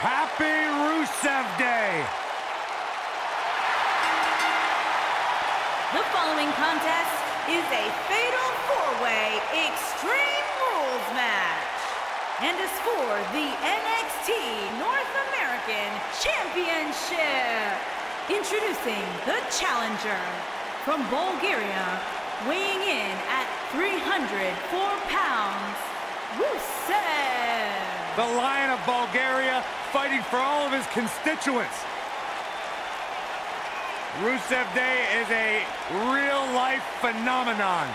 Rusev Day. The following contest is a fatal four-way Extreme Rules match and is for the NXT North American Championship. Introducing the challenger from Bulgaria, weighing in at 304 pounds, Rusev. The Lion of Bulgaria fighting for all of his constituents. Rusev Day is a real-life phenomenon,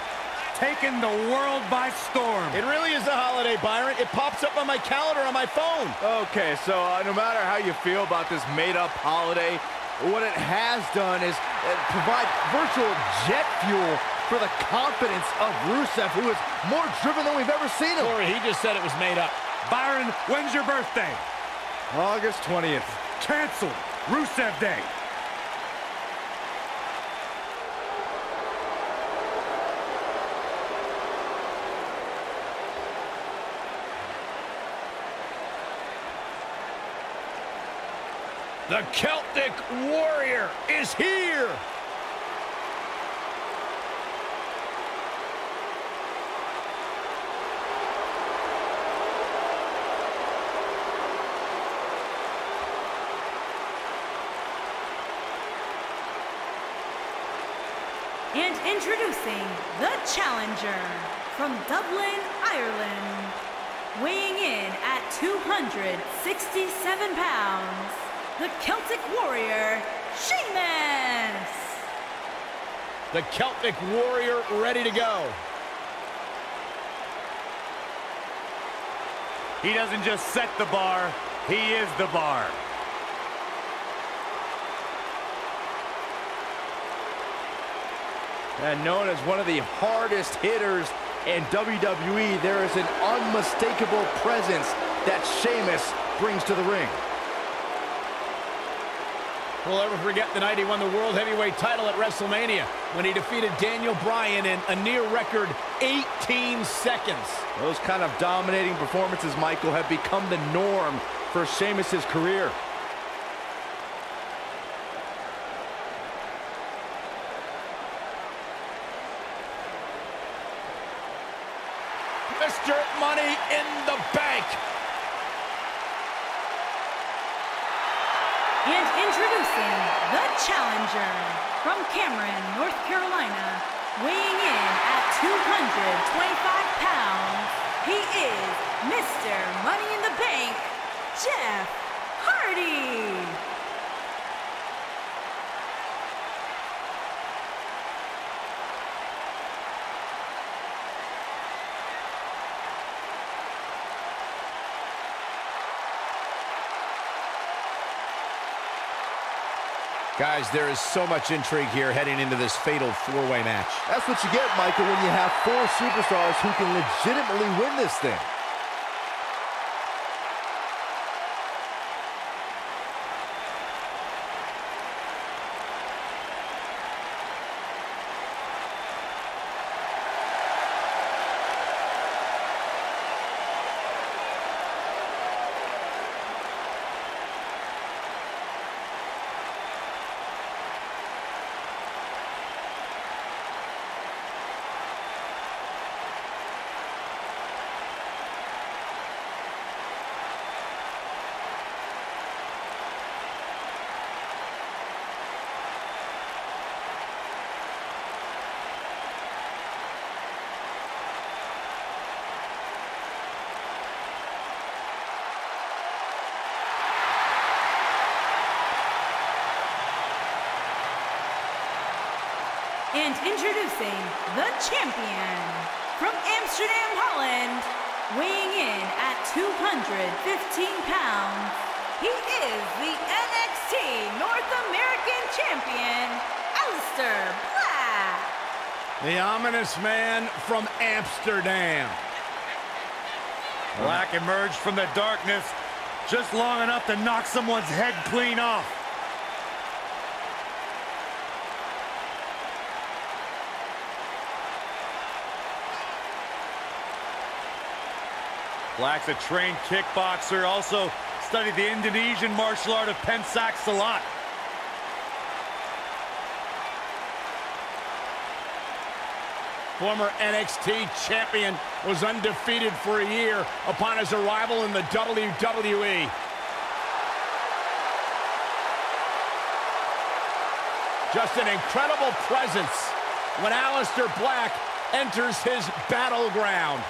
taking the world by storm. It really is a holiday, Byron. It pops up on my calendar on my phone. Okay, so uh, no matter how you feel about this made-up holiday, what it has done is uh, provide virtual jet fuel for the confidence of Rusev, who is more driven than we've ever seen him. Corey, he just said it was made up. Byron, when's your birthday? August 20th. Canceled. Rusev Day. The Celtic Warrior is here. And introducing the challenger from Dublin, Ireland, weighing in at 267 pounds, the Celtic Warrior, Sheamus. The Celtic Warrior ready to go. He doesn't just set the bar, he is the bar. And known as one of the hardest hitters in WWE, there is an unmistakable presence that Sheamus brings to the ring. We'll ever forget the night he won the World Heavyweight title at WrestleMania when he defeated Daniel Bryan in a near record 18 seconds. Those kind of dominating performances, Michael, have become the norm for Sheamus' career. Mr. Money in the Bank. And introducing the challenger from Cameron, North Carolina, weighing in at 225 pounds, he is Mr. Money in the Bank, Jeff Hardy. Guys, there is so much intrigue here heading into this fatal four-way match. That's what you get, Michael, when you have four superstars who can legitimately win this thing. And introducing the champion from Amsterdam, Holland, weighing in at 215 pounds, he is the NXT North American champion, Aleister Black. The ominous man from Amsterdam. Black emerged from the darkness just long enough to knock someone's head clean off. Black's a trained kickboxer, also Studied the Indonesian martial art of Pencak Silat. Former NXT champion was undefeated for a year upon his arrival in the WWE. Just an incredible presence when Aleister Black enters his battleground.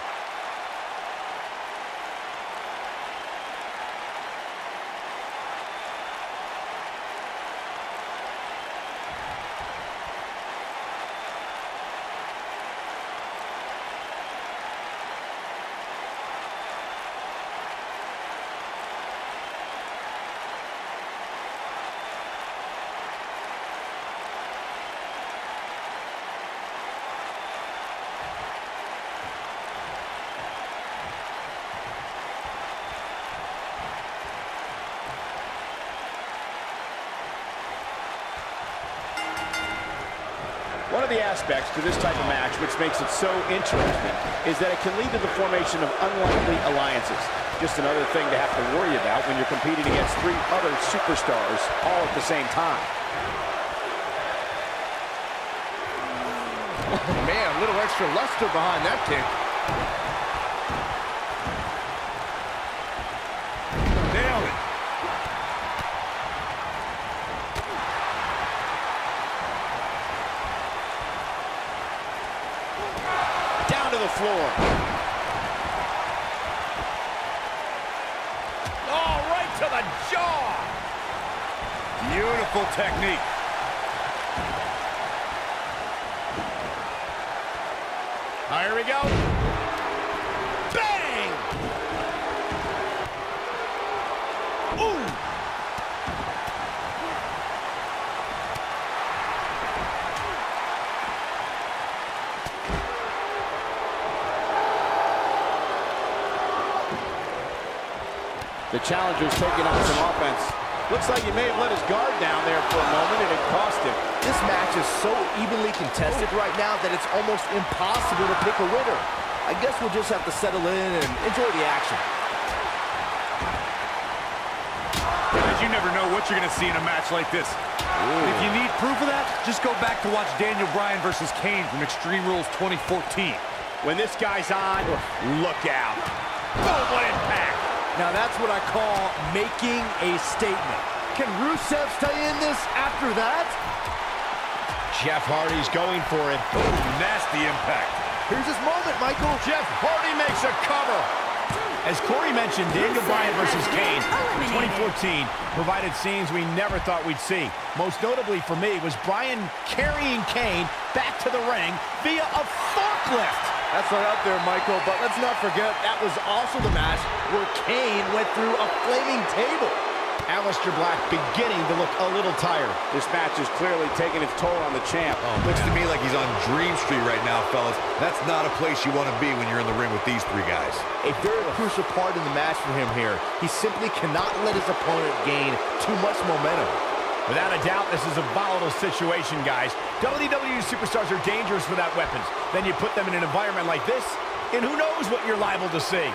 The aspects to this type of match which makes it so interesting is that it can lead to the formation of unlikely alliances. Just another thing to have to worry about when you're competing against three other superstars all at the same time. Man, a little extra luster behind that kick. Nailed it. Down to the floor. Oh, right to the jaw! Technique. Here we go. Bang! Ooh! The challenger's taking on some offense. Looks like he may have let his guard down there for a moment, and it cost him. This match is so evenly contested right now that it's almost impossible to pick a winner. I guess we'll just have to settle in and enjoy the action. Guys, you never know what you're going to see in a match like this. If you need proof of that, just go back to watch Daniel Bryan versus Kane from Extreme Rules 2014. When this guy's on, look out. Boom, what impact. Now that's what I call making a statement. Can Rusev stay in this after that? Jeff Hardy's going for it. Nasty impact. Here's his moment, Michael. Jeff Hardy makes a cover. As Corey mentioned, Daniel Bryan versus Kane in 2014 provided scenes we never thought we'd see. Most notably for me was Bryan carrying Kane back to the ring via a forklift. That's right up there, Michael, but let's not forget that was also the match where Kane went through a flaming table. Aleister Black beginning to look a little tired. This match is clearly taking its toll on the champ. Oh, looks to me like he's on Dream Street right now, fellas. That's not a place you want to be when you're in the ring with these three guys. A very crucial part in the match for him here. He simply cannot let his opponent gain too much momentum. Without a doubt, this is a volatile situation, guys. WWE superstars are dangerous without weapons. Then you put them in an environment like this, and who knows what you're liable to see.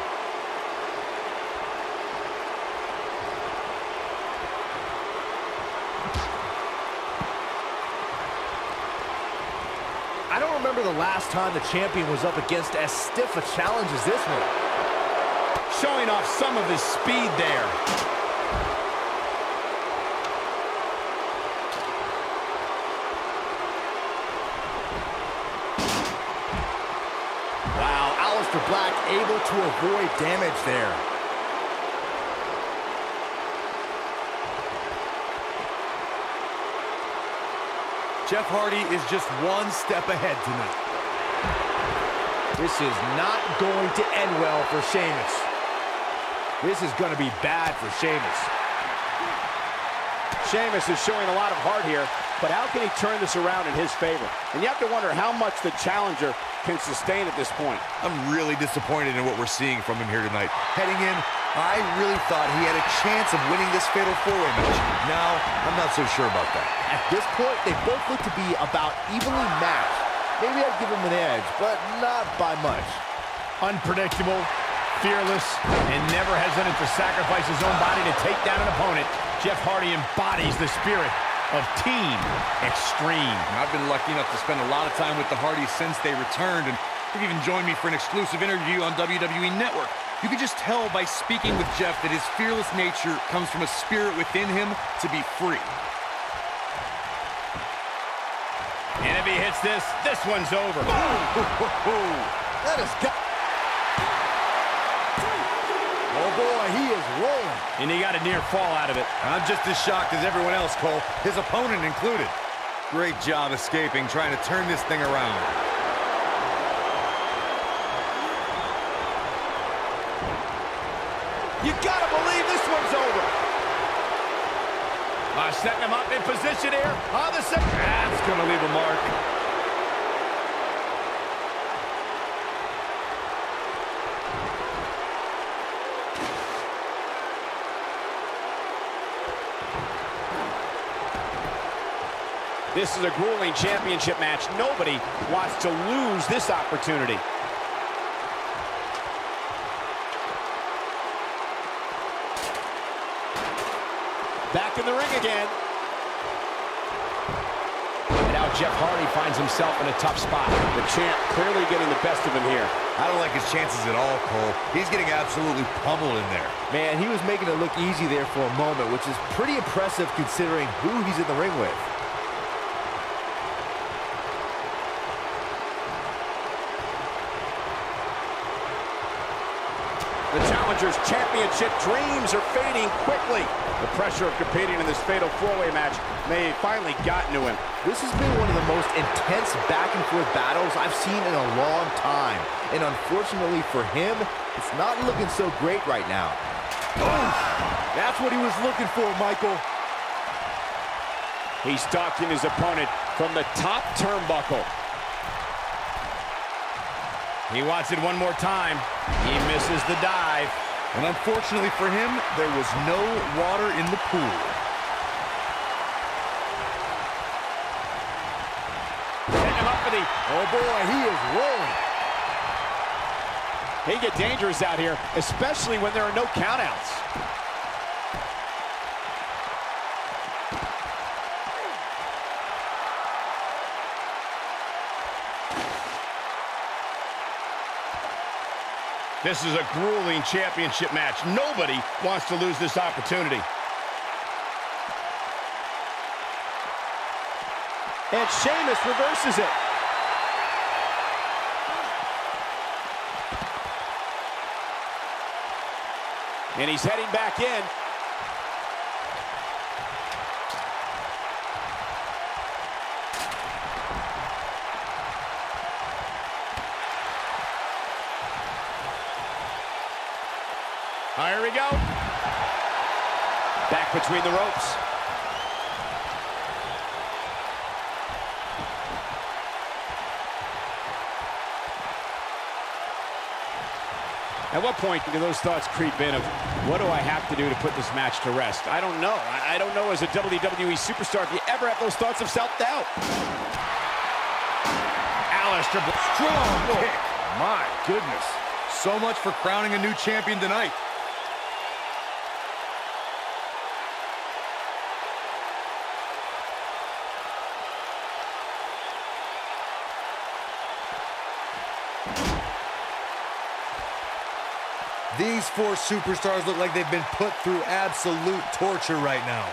I don't remember the last time the champion was up against as stiff a challenge as this one. Showing off some of his speed there. Wow, Aleister Black able to avoid damage there. Jeff Hardy is just one step ahead tonight. This is not going to end well for Sheamus. This is going to be bad for Sheamus. Sheamus is showing a lot of heart here, but how can he turn this around in his favor? And you have to wonder how much the challenger can sustain at this point. I'm really disappointed in what we're seeing from him here tonight. Heading in, I really thought he had a chance of winning this Fatal 4-Way match. Now, I'm not so sure about that. At this point, they both look to be about evenly matched. Maybe I'd give him an edge, but not by much. Unpredictable, Fearless and never hesitant to sacrifice his own body to take down an opponent, Jeff Hardy embodies the spirit of Team Extreme. I've been lucky enough to spend a lot of time with the Hardys since they returned, and they've even joined me for an exclusive interview on WWE Network. You can just tell by speaking with Jeff that his fearless nature comes from a spirit within him to be free. And if he hits this, this one's over. That is boy, he is rolling. And he got a near fall out of it. I'm just as shocked as everyone else, Cole, his opponent included. Great job escaping, trying to turn this thing around. You gotta believe this one's over. Uh, setting him up in position here on the second. That's gonna leave a mark. This is a grueling championship match. Nobody wants to lose this opportunity. Back in the ring again. And now Jeff Hardy finds himself in a tough spot. The champ clearly getting the best of him here. I don't like his chances at all, Cole. He's getting absolutely pummeled in there. Man, he was making it look easy there for a moment, which is pretty impressive considering who he's in the ring with. The Challengers Championship dreams are fading quickly. The pressure of competing in this fatal four-way match may have finally gotten to him. This has been one of the most intense back-and-forth battles I've seen in a long time. And unfortunately for him, it's not looking so great right now. Oh, that's what he was looking for, Michael. He's stalking his opponent from the top turnbuckle. He wants it one more time. He misses the dive. And unfortunately for him, there was no water in the pool. Setting him up for the... Oh boy, he is rolling. He get dangerous out here, especially when there are no countouts. This is a grueling championship match. Nobody wants to lose this opportunity. And Sheamus reverses it. And he's heading back in. Here we go. Back between the ropes. At what point do those thoughts creep in of what do I have to do to put this match to rest? I don't know. I, I don't know as a WWE superstar if you ever have those thoughts of self-doubt. Aleister, strong kick. My goodness. So much for crowning a new champion tonight. These four superstars look like they've been put through absolute torture right now.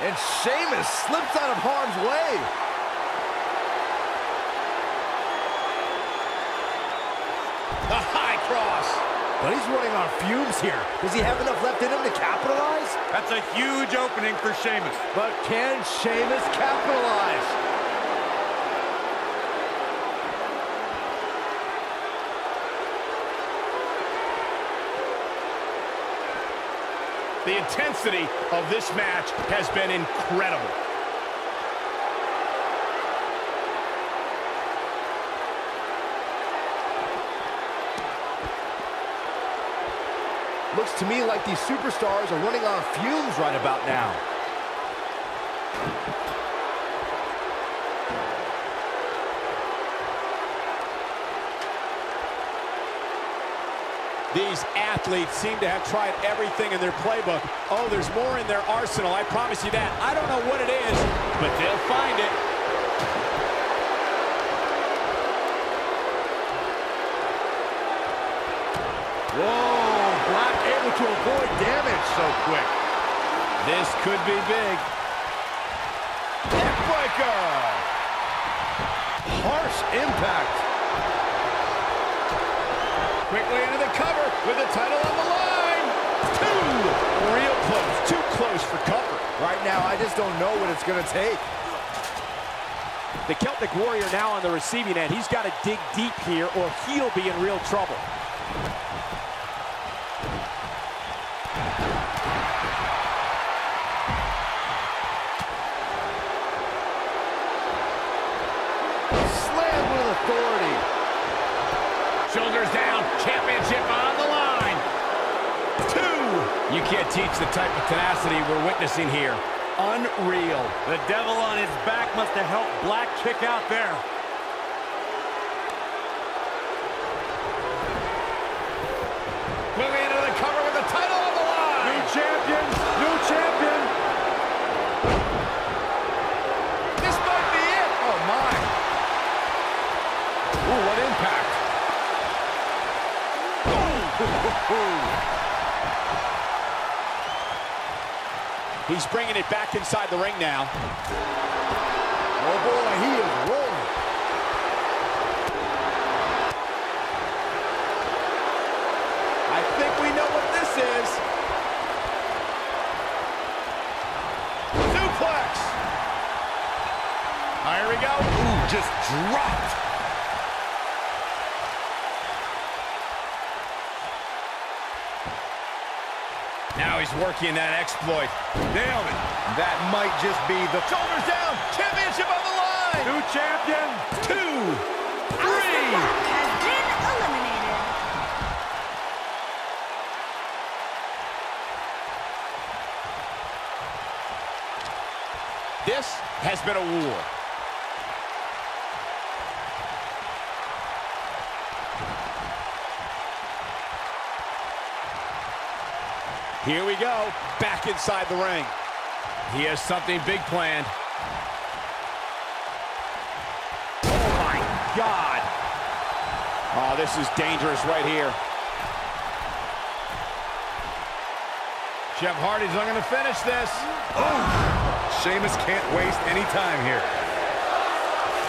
And Sheamus slips out of harm's way. But he's running on fumes here. Does he have enough left in him to capitalize? That's a huge opening for Sheamus. But can Sheamus capitalize? The intensity of this match has been incredible. Looks to me like these superstars are running on fumes right about now. These athletes seem to have tried everything in their playbook. Oh, there's more in their arsenal, I promise you that. I don't know what it is, but they'll find it. Whoa, Black able to avoid damage so quick. This could be big. Neckbreaker. Harsh impact. Quickly into the cover with the title on the line. Two. Real close. Too close for cover. Right now, I just don't know what it's going to take. The Celtic Warrior now on the receiving end. He's got to dig deep here or he'll be in real trouble. Slam with authority. Shoulders down. Championship on the line. Two. You can't teach the type of tenacity we're witnessing here. Unreal. The devil on his back must have helped Black kick out there. He's bringing it back inside the ring now. Oh, boy, he is rolling. I think we know what this is. Suplex. Here we go. Ooh, just dropped. He's working that exploit. Nailed it. That might just be the... Shoulders down. Championship on the line. New champion. Two. Three. Has been eliminated. This has been a war. Here we go, back inside the ring. He has something big planned. Oh my God. Oh, this is dangerous right here. Jeff Hardy's not going to finish this. Oh! Sheamus can't waste any time here.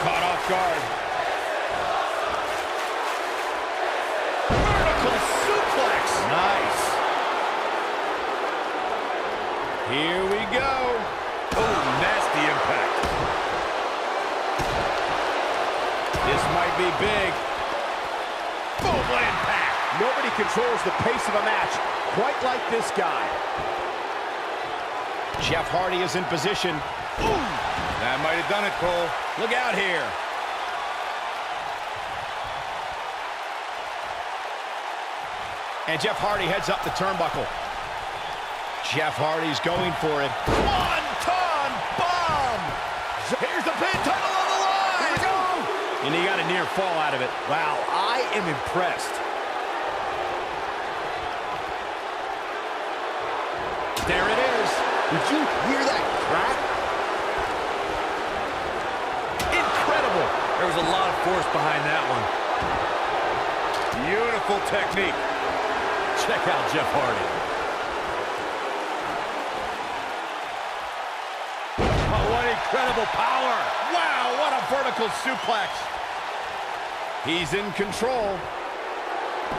Caught off guard. Here we go. Oh, nasty impact. This might be big. Boom, what impact. Nobody controls the pace of a match quite like this guy. Jeff Hardy is in position. Ooh, that might have done it, Cole. Look out here. And Jeff Hardy heads up the turnbuckle. Jeff Hardy's going for it. One ton bomb. Here's the pin title on the line. Here we go. And he got a near fall out of it. Wow, I am impressed. There it is. Did you hear that crack? Incredible. There was a lot of force behind that one. Beautiful technique. Check out Jeff Hardy. Incredible power. Wow, what a vertical suplex. He's in control.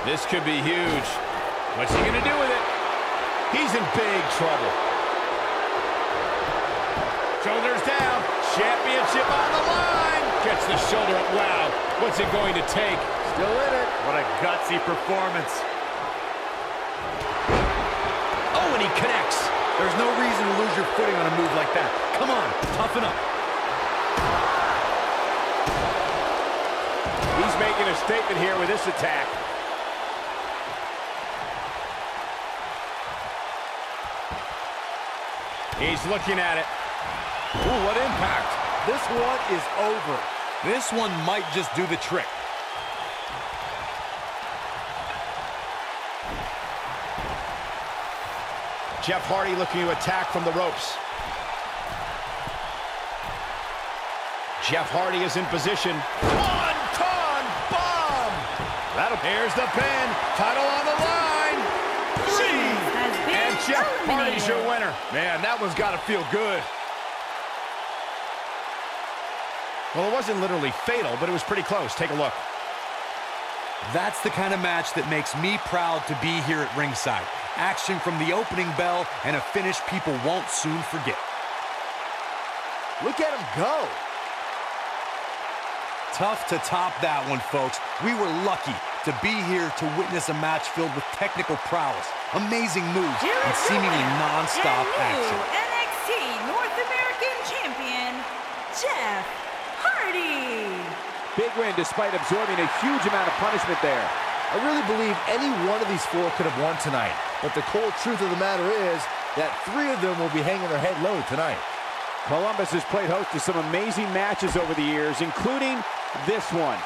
This could be huge. What's he going to do with it? He's in big trouble. Shoulders down. Championship on the line. Gets the shoulder up. Wow, what's it going to take? Still in it. What a gutsy performance. Oh, and he connects. There's no reason to lose your footing on a move like that. Come on, toughen up. He's making a statement here with this attack. He's looking at it. Ooh, what impact. This one is over. This one might just do the trick. Jeff Hardy looking to attack from the ropes. Jeff Hardy is in position. One con bomb. That'll here's the pin. Title on the line. Three. And Jeff Hardy's your winner. Man, that one's got to feel good. Well, it wasn't literally fatal, but it was pretty close. Take a look. That's the kind of match that makes me proud to be here at ringside. Action from the opening bell and a finish people won't soon forget. Look at him go. Tough to top that one, folks. We were lucky to be here to witness a match filled with technical prowess, amazing moves, and seemingly non-stop action. NXT North American Champion, Jeff Hardy. Big win despite absorbing a huge amount of punishment there. I really believe any one of these four could have won tonight. But the cold truth of the matter is that three of them will be hanging their head low tonight. Columbus has played host to some amazing matches over the years, including this one.